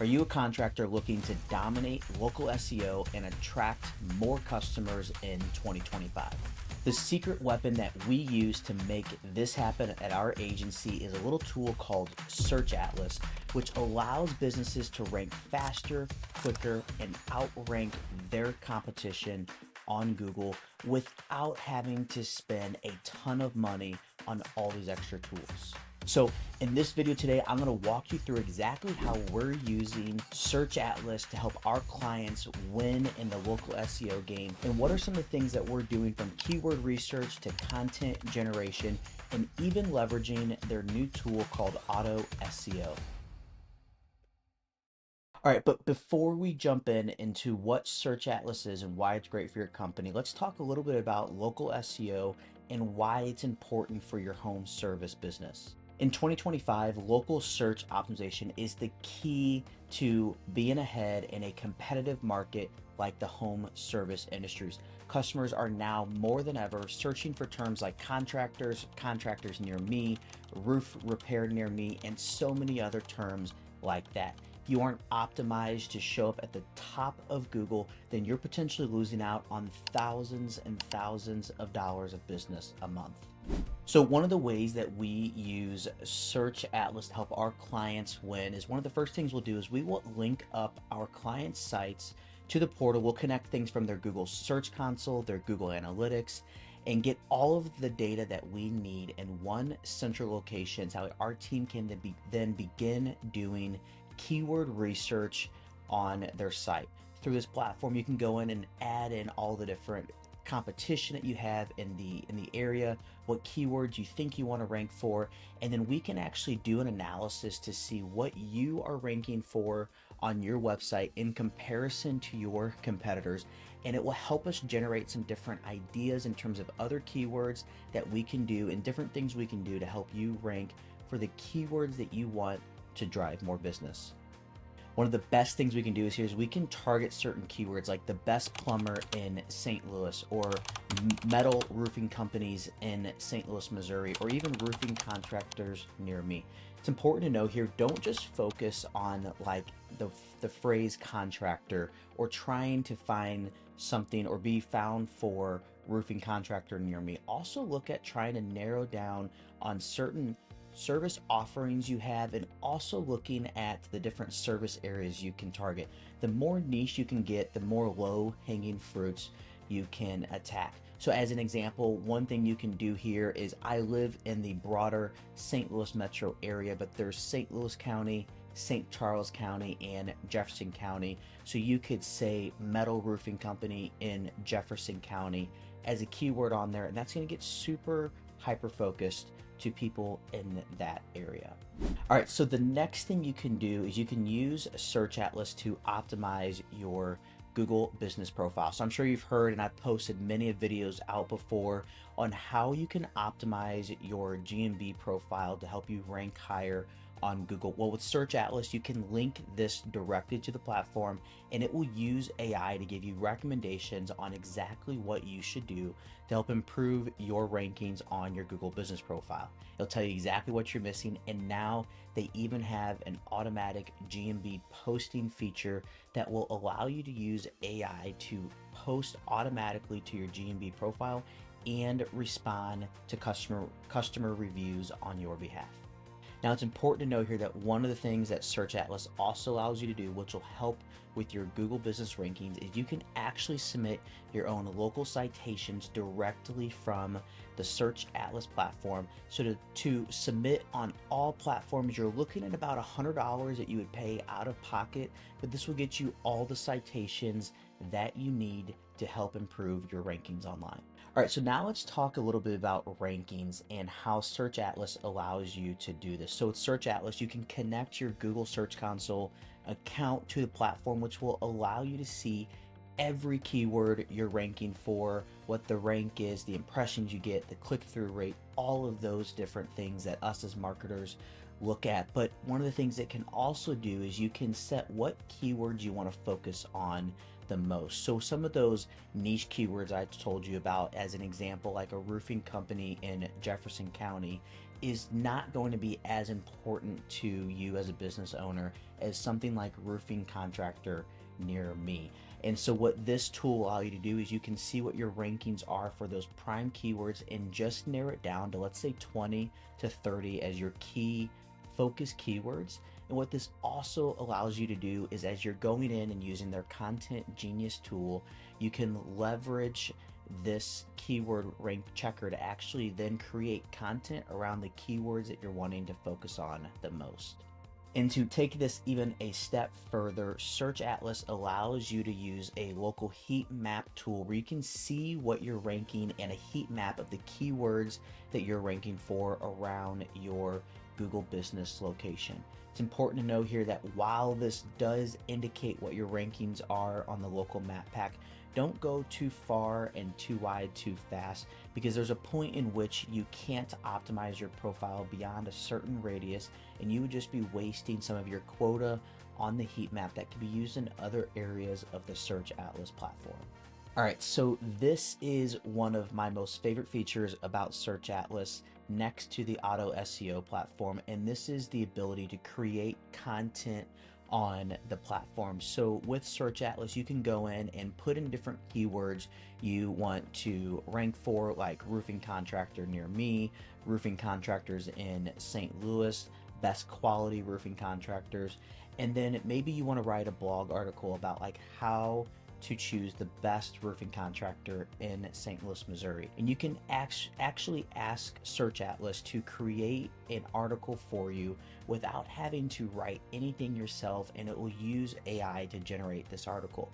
Are you a contractor looking to dominate local SEO and attract more customers in 2025? The secret weapon that we use to make this happen at our agency is a little tool called Search Atlas, which allows businesses to rank faster, quicker, and outrank their competition on Google without having to spend a ton of money on all these extra tools. So in this video today, I'm gonna walk you through exactly how we're using Search Atlas to help our clients win in the local SEO game and what are some of the things that we're doing from keyword research to content generation and even leveraging their new tool called OTTO SEO. All right, but before we jump in into what Search Atlas is and why it's great for your company, let's talk a little bit about local SEO and why it's important for your home service business. In 2025, local search optimization is the key to being ahead in a competitive market like the home service industries. Customers are now more than ever searching for terms like contractors, contractors near me, roof repair near me, and so many other terms like that. If you aren't optimized to show up at the top of Google, then you're potentially losing out on thousands and thousands of dollars of business a month. So one of the ways that we use Search Atlas to help our clients win is one of the first things we'll do is we will link up our clients' sites to the portal. We'll connect things from their Google Search Console, their Google Analytics, and get all of the data that we need in one central location so our team can then, be, then begin doing keyword research on their site. Through this platform, you can go in and add in all the different competition that you have in the in the area, what keywords you think you want to rank for, and then we can actually do an analysis to see what you are ranking for on your website in comparison to your competitors and it will help us generate some different ideas in terms of other keywords that we can do and different things we can do to help you rank for the keywords that you want to drive more business. One of the best things we can do is here is we can target certain keywords like the best plumber in St. Louis or metal roofing companies in St. Louis, Missouri, or even roofing contractors near me. It's important to know here, don't just focus on like the, the phrase contractor or trying to find something or be found for roofing contractor near me. Also look at trying to narrow down on certain service offerings you have, and also looking at the different service areas you can target. The more niche you can get, the more low hanging fruits you can attack. So, as an example, one thing you can do here is I live in the broader St. Louis metro area, but there's St. Louis County, St. Charles County, and Jefferson County. So, you could say metal roofing company in Jefferson County as a keyword on there, and that's going to get super hyper focused to people in that area. All right, so the next thing you can do is you can use a Search Atlas to optimize your Google business profile. So I'm sure you've heard and I've posted many videos out before on how you can optimize your GMB profile to help you rank higher on Google. Well, with Search Atlas, you can link this directly to the platform and it will use AI to give you recommendations on exactly what you should do to help improve your rankings on your Google business profile. It'll tell you exactly what you're missing. And now they even have an automatic GMB posting feature that will allow you to use AI to post automatically to your GMB profile and respond to customer customer reviews on your behalf. Now it's important to know here that one of the things that Search Atlas also allows you to do, which will help with your Google business rankings, is you can actually submit your own local citations directly from the Search Atlas platform. So to, to submit on all platforms, you're looking at about $100 that you would pay out of pocket, but this will get you all the citations that you need to help improve your rankings online. All right, so now let's talk a little bit about rankings and how Search Atlas allows you to do this. So with Search Atlas, you can connect your Google Search Console account to the platform, which will allow you to see every keyword you're ranking for, what the rank is, the impressions you get, the click through rate, all of those different things that us as marketers look at. But one of the things it can also do is you can set what keywords you want to focus on the most. So some of those niche keywords I told you about as an example, like a roofing company in Jefferson County, is not going to be as important to you as a business owner as something like roofing contractor near me. And so what this tool will allow you to do is you can see what your rankings are for those prime keywords and just narrow it down to let's say 20 to 30 as your key focus keywords. And what this also allows you to do is as you're going in and using their content genius tool, you can leverage this keyword rank checker to actually then create content around the keywords that you're wanting to focus on the most. And to take this even a step further, Search Atlas allows you to use a local heat map tool where you can see what you're ranking and a heat map of the keywords that you're ranking for around your Google business location. It's important to know here that while this does indicate what your rankings are on the local map pack, don't go too far and too wide too fast because there's a point in which you can't optimize your profile beyond a certain radius and you would just be wasting some of your quota on the heat map that can be used in other areas of the Search Atlas platform. All right, so this is one of my most favorite features about Search Atlas next to the OTTO SEO platform, and this is the ability to create content on the platform. So with Search Atlas, you can go in and put in different keywords you want to rank for, like roofing contractor near me, roofing contractors in St. Louis, best quality roofing contractors. And then maybe you want to write a blog article about like how to choose the best roofing contractor in St. Louis, Missouri. And you can act- actually ask Search Atlas to create an article for you without having to write anything yourself, and it will use AI to generate this article.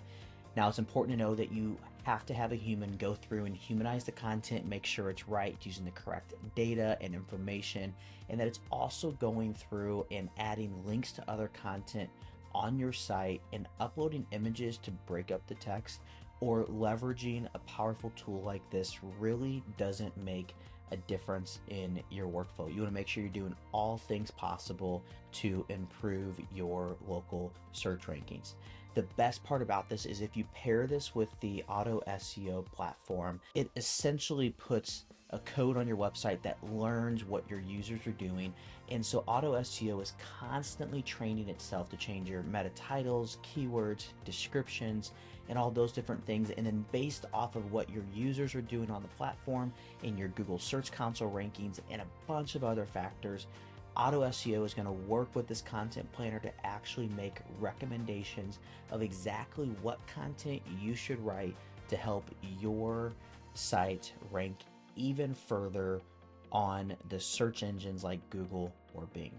Now, it's important to know that you have to have a human go through and humanize the content, make sure it's right using the correct data and information, and that it's also going through and adding links to other content on your site and uploading images to break up the text or leveraging a powerful tool like this really doesn't make a difference in your workflow. You want to make sure you're doing all things possible to improve your local search rankings. The best part about this is if you pair this with the OTTO SEO platform, it essentially puts a code on your website that learns what your users are doing. And so OTTO SEO is constantly training itself to change your meta titles, keywords, descriptions, and all those different things. And then based off of what your users are doing on the platform and your Google Search Console rankings and a bunch of other factors, OTTO SEO is going to work with this content planner to actually make recommendations of exactly what content you should write to help your site rank even further on the search engines like Google or Bing.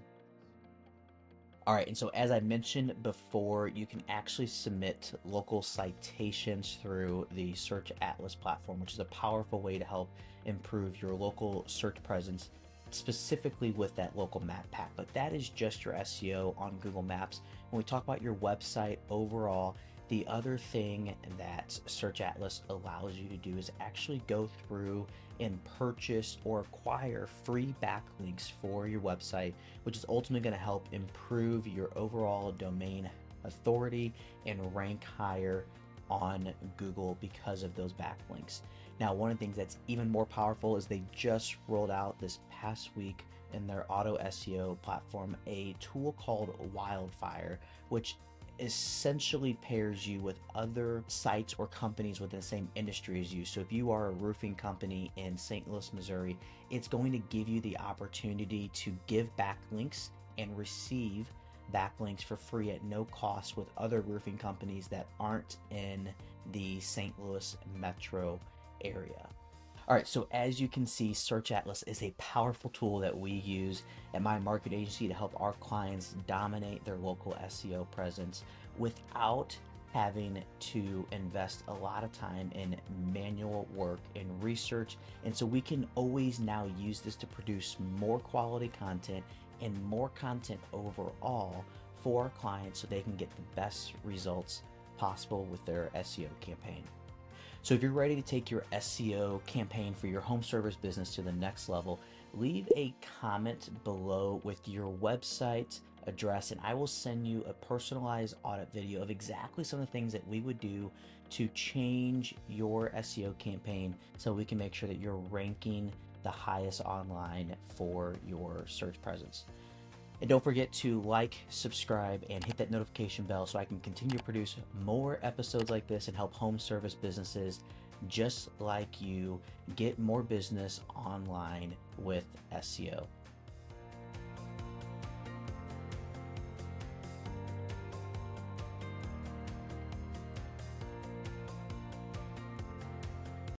All right, and so as I mentioned before, you can actually submit local citations through the Search Atlas platform, which is a powerful way to help improve your local search presence, specifically with that local map pack. But that is just your SEO on Google Maps. When we talk about your website overall, the other thing that Search Atlas allows you to do is actually go through and purchase or acquire free backlinks for your website, which is ultimately going to help improve your overall domain authority and rank higher on Google because of those backlinks. Now, one of the things that's even more powerful is they just rolled out this past week in their OTTO SEO platform a tool called Wildfire, which essentially pairs you with other sites or companies within the same industry as you. So if you are a roofing company in St. Louis, Missouri, it's going to give you the opportunity to give backlinks and receive backlinks for free at no cost with other roofing companies that aren't in the St. Louis metro area. All right, so as you can see, Search Atlas is a powerful tool that we use at my market agency to help our clients dominate their local SEO presence without having to invest a lot of time in manual work and research. And so we can always now use this to produce more quality content and more content overall for our clients so they can get the best results possible with their SEO campaign. So if you're ready to take your SEO campaign for your home service business to the next level, leave a comment below with your website address and I will send you a personalized audit video of exactly some of the things that we would do to change your SEO campaign so we can make sure that you're ranking the highest online for your search presence. And don't forget to like, subscribe, and hit that notification bell so I can continue to produce more episodes like this and help home service businesses just like you get more business online with SEO.